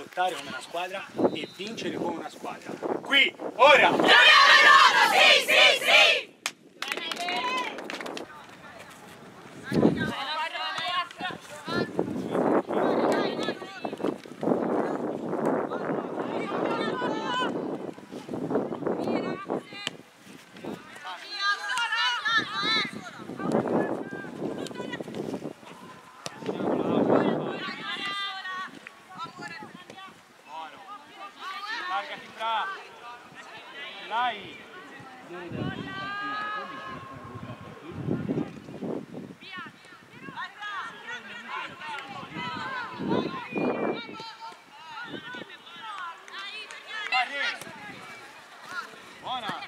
lottare come una squadra e vincere come una squadra. Qui, ora! Sì, sì, sì! L'hai! Buona!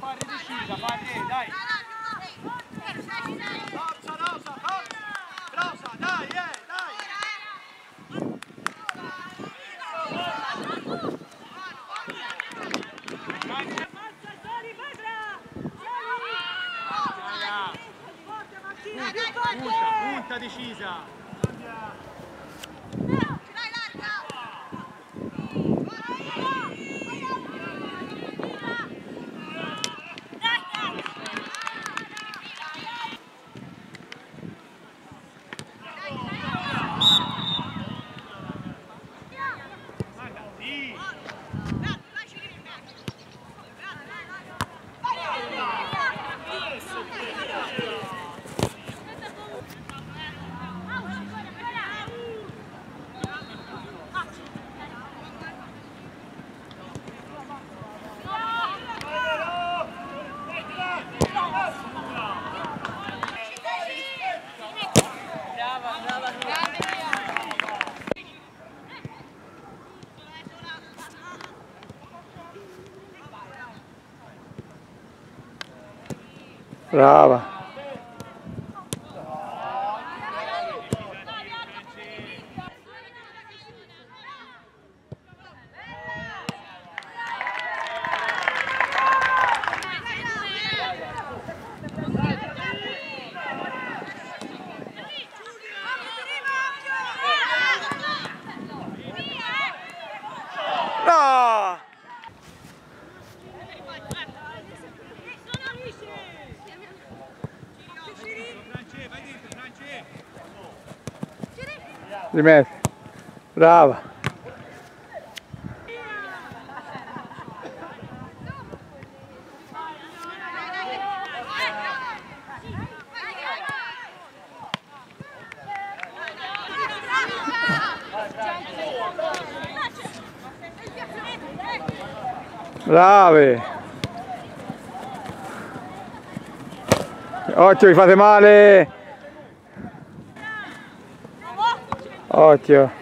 Fare decisa, fare, dai! Forza Rosa, forza! Rosa, dai, eh, dai! Punta, punta decisa! Brava. Rimetti. Brava. Bravi. Occhio, vi fate male. Occhio.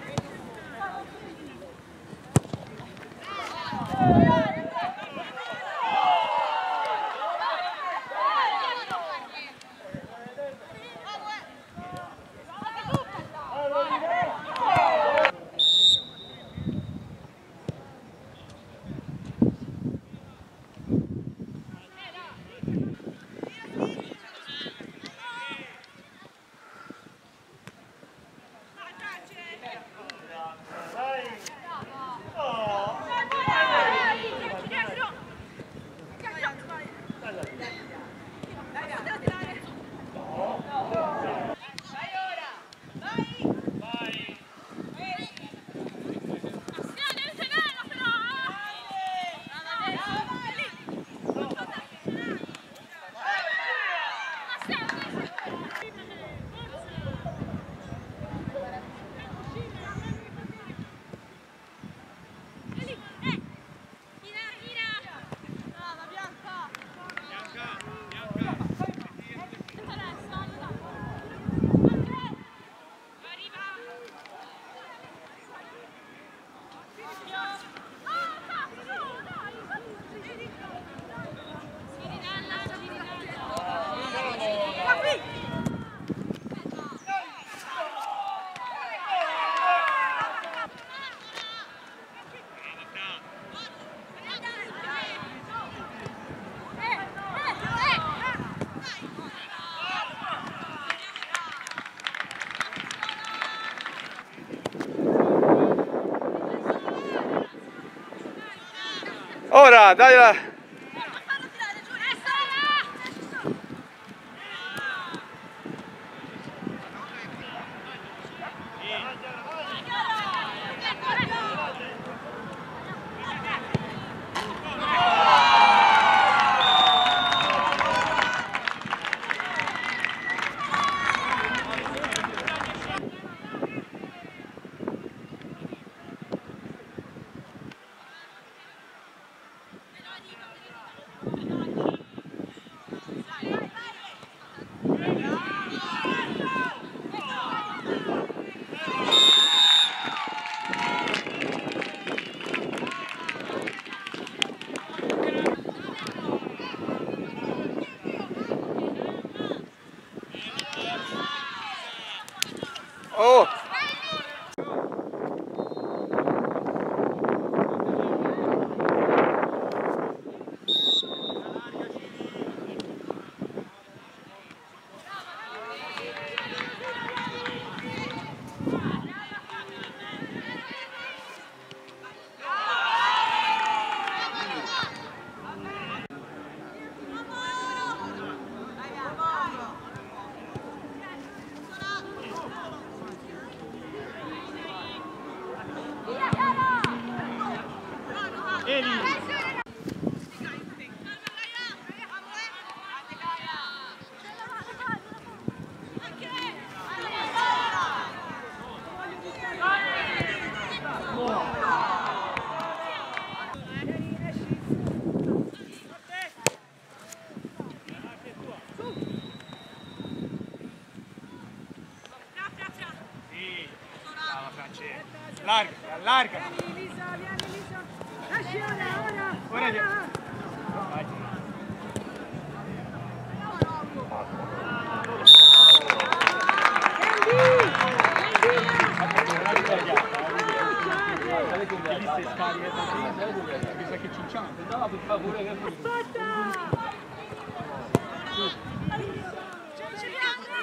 Ora, dai la...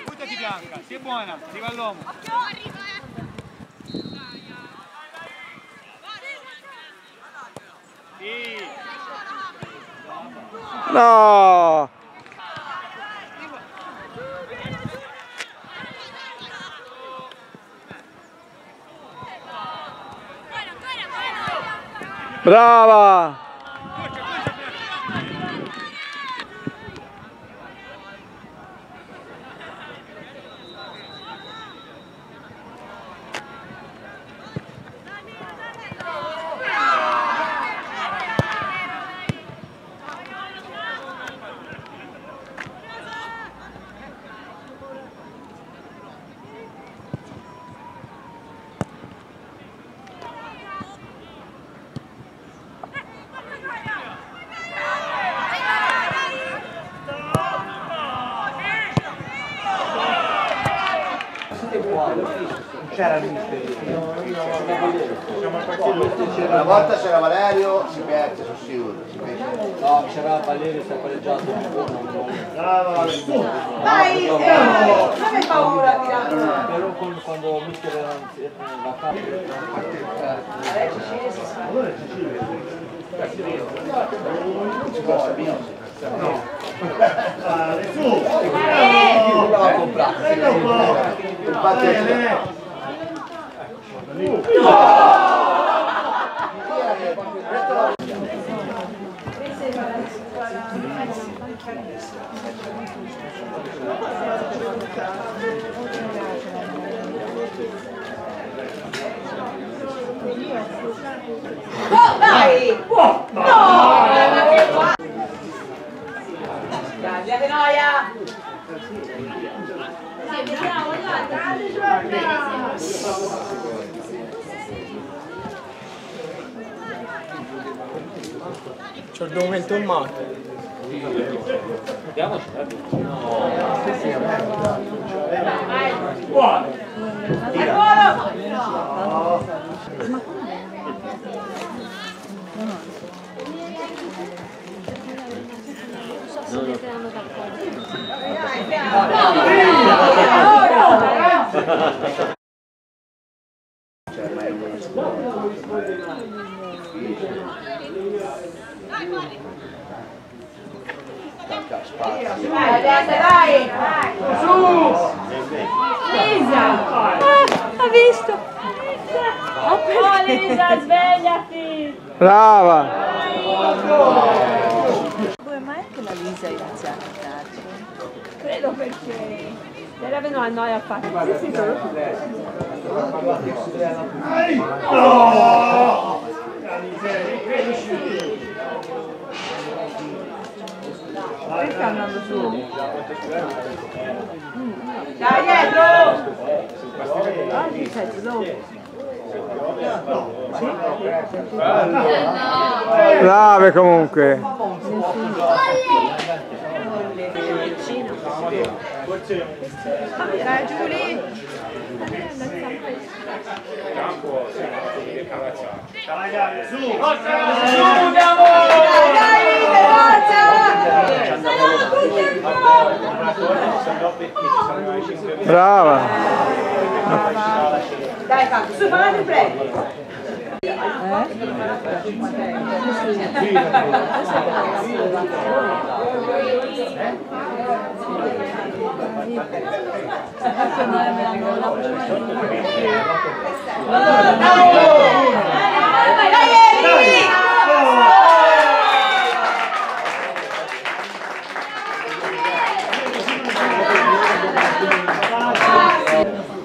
Buttati Bianca, sii buona, arriva all'uomo. Sì. No! Brava! Una volta c'era Valerio, si perde, sono sicuro. Si. No, c'era Valerio, si è pareggiato. Dai, non hai paura di là. Però quando mister era in vacanza, L'aveva comprato. Infatti, Oh, dai! No! Dai, via che noia! C'ho il documento in mano. No! Cioè, ma è una scuola. Difficile. Tanta spazio. Dai, dai, dai! Lisa! Ha visto? Oh Lisa, svegliati! Brava. Come mai che la Lisa inizia a cantarci? Credo perché era venuto a noi a fare. Sì, sì, Perché andando su? Dai dietro! Oggi sei slow. Brave comunque. Dai Giulia! Dai, dai, forza! Brava. Dai, Fabio, su, fallate prego.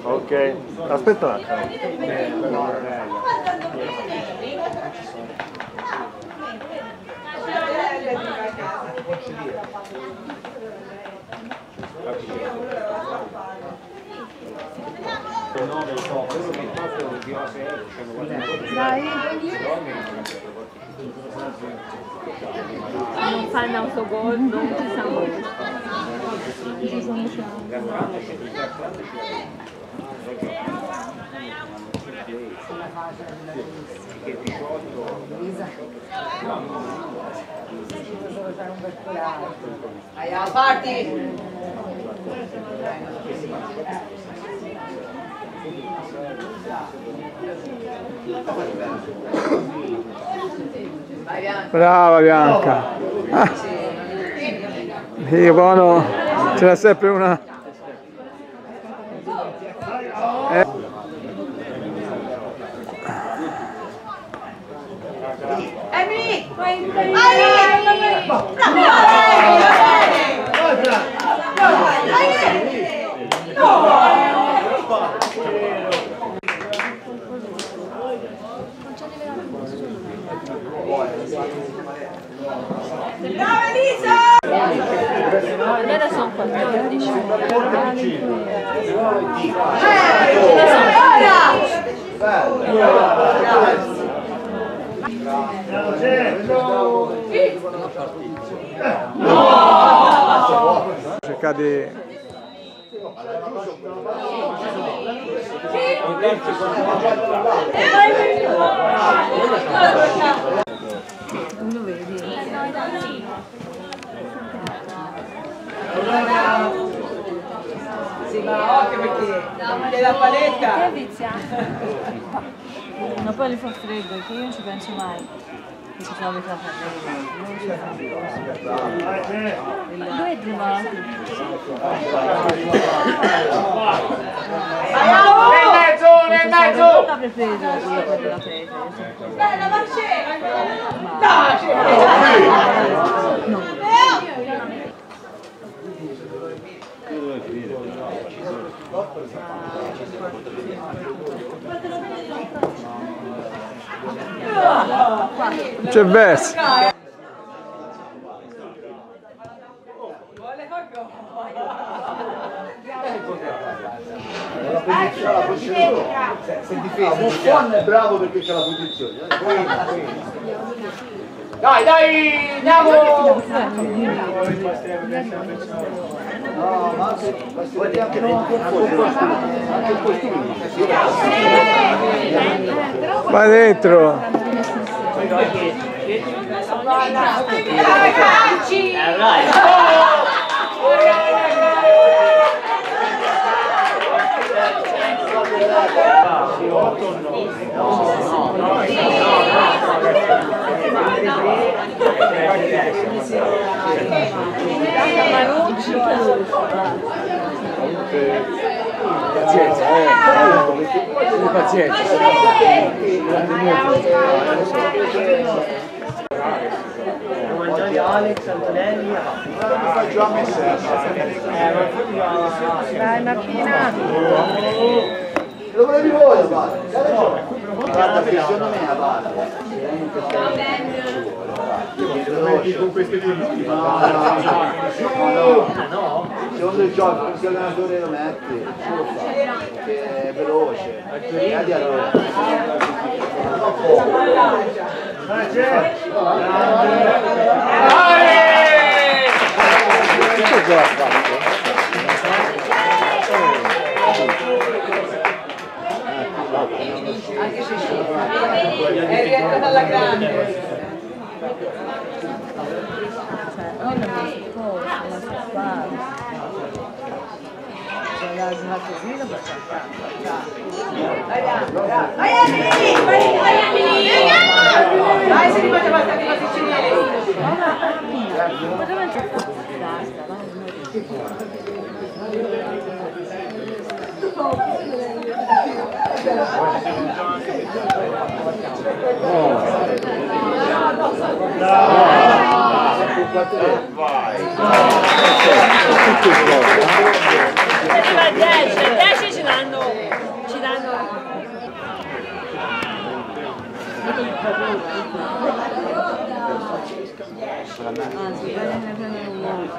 Ok. Aspetta un attimo. Non fanno autogol, non ci siamo. Dai, a parti! Vai, Bianca. Brava Bianca. Ah. Buono. C'era sempre una. Eh, Emily! Vai, vai! Bravo! Bene! Brava Elisa! Allora sono 14. Ora! cerca di. Sì, ma occhio perché c'è la paletta. Ma poi le fa freddo, che io non ci penso mai. Che ci sono abituata a Dove è trovato? Nel mezzo, nel mezzo! Bella, ma c'è! Dai, C'è verso. C'ha la posizione. Buffon è bravo perché c'ha la posizione. Dai, dai, andiamo! No, ma anche, guardi anche non confondere. Anche il costume. Vai dentro. dai, Faccio a me stesso. Dai Martina. Lo volevi voi a ragione. Guarda, che secondo me a parte. Con questi diritti. No, no, no. Secondo il gioco, se l'allenatore lo metti, lo fa. Perché è veloce. Vedi allora. Cosa ha fatto? Anche se. È rientrata alla grande. Ma si fa. Cioè, l'ha giocato fino per Vai Emily! 10, a 10 ci danno, ci danno Anzi, vai a prendere un uomo.